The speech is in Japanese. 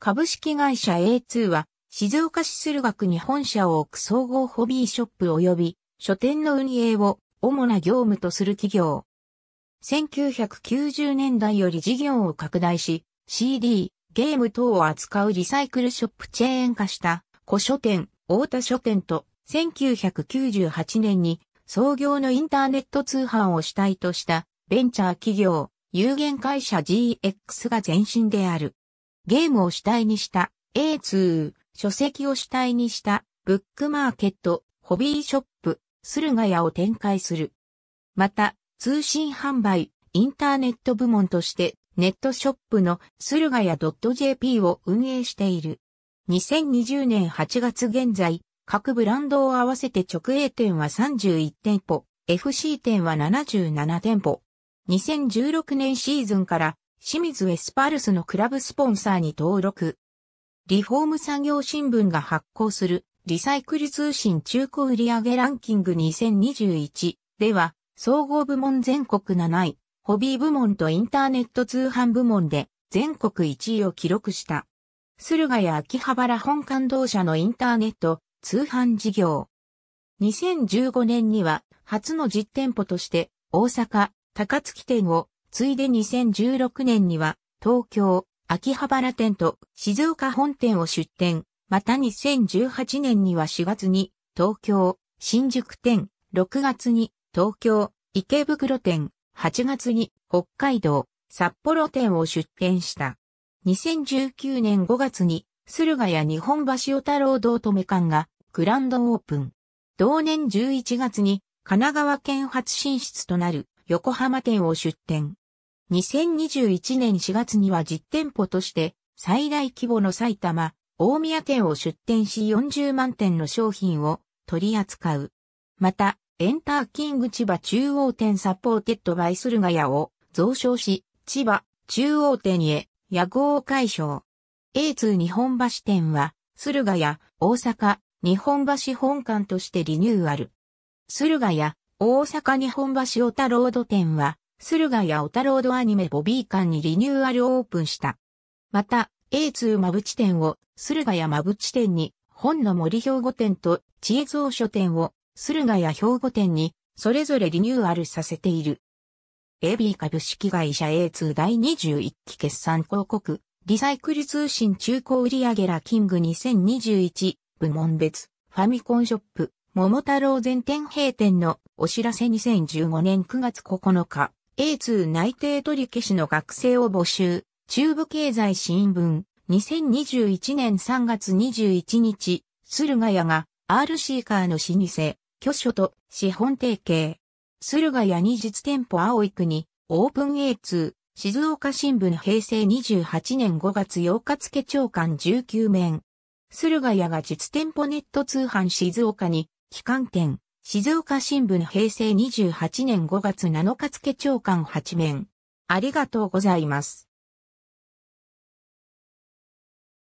株式会社 A2 は静岡市駿河区に本社を置く総合ホビーショップ及び書店の運営を主な業務とする企業。1990年代より事業を拡大し、CD、ゲーム等を扱うリサイクルショップチェーン化した古書店、大田書店と1998年に創業のインターネット通販を主体としたベンチャー企業、有限会社 GX が前身である。ゲームを主体にした A2、書籍を主体にしたブックマーケット、ホビーショップ、駿河屋を展開する。また、通信販売、インターネット部門としてネットショップの駿河屋 .jp を運営している。2020年8月現在、各ブランドを合わせて直営店は31店舗、FC 店は77店舗。2016年シーズンから清水エスパルスのクラブスポンサーに登録。リフォーム作業新聞が発行するリサイクル通信中古売上ランキング2021では総合部門全国7位、ホビー部門とインターネット通販部門で全国1位を記録した。駿河や秋葉原本館同社のインターネット通販事業。2015年には初の実店舗として大阪、高槻店を、ついで2016年には東京、秋葉原店と静岡本店を出店。また2018年には4月に東京、新宿店、6月に東京、池袋店、8月に北海道、札幌店を出店した。2019年5月に駿河や日本橋小太郎道止館がグランドオープン。同年11月に神奈川県初進出となる横浜店を出店。2021年4月には実店舗として最大規模の埼玉、大宮店を出店し40万点の商品を取り扱う。また、エンターキング千葉中央店サポーテッドバイスルガヤを増床し、千葉中央店へ屋号解消。A2 日本橋店は、駿河屋、大阪、日本橋本館としてリニューアル。駿河屋、大阪日本橋オタロード店は、駿河屋オタロードアニメボビー館にリニューアルオープンした。また、A2 マブチ店を、駿河屋マブチ店に、本の森兵庫店と知恵蔵書店を、駿河屋兵庫店に、それぞれリニューアルさせている。AB 株式会社 A2 第21期決算広告、リサイクル通信中古売上ラキング2021部門別、ファミコンショップ、桃太郎全店閉店のお知らせ2015年9月9日、A2 内定取り消しの学生を募集、中部経済新聞、2021年3月21日、駿河屋が。RC カーの老舗、巨所と。資本提携。駿河屋に実店舗青い国、オープン A2、静岡新聞平成28年5月8日。付長官19面。駿河屋が実店舗ネット通販静岡に、機関店、静岡新聞平成28年5月7日付長官8面。ありがとうございます。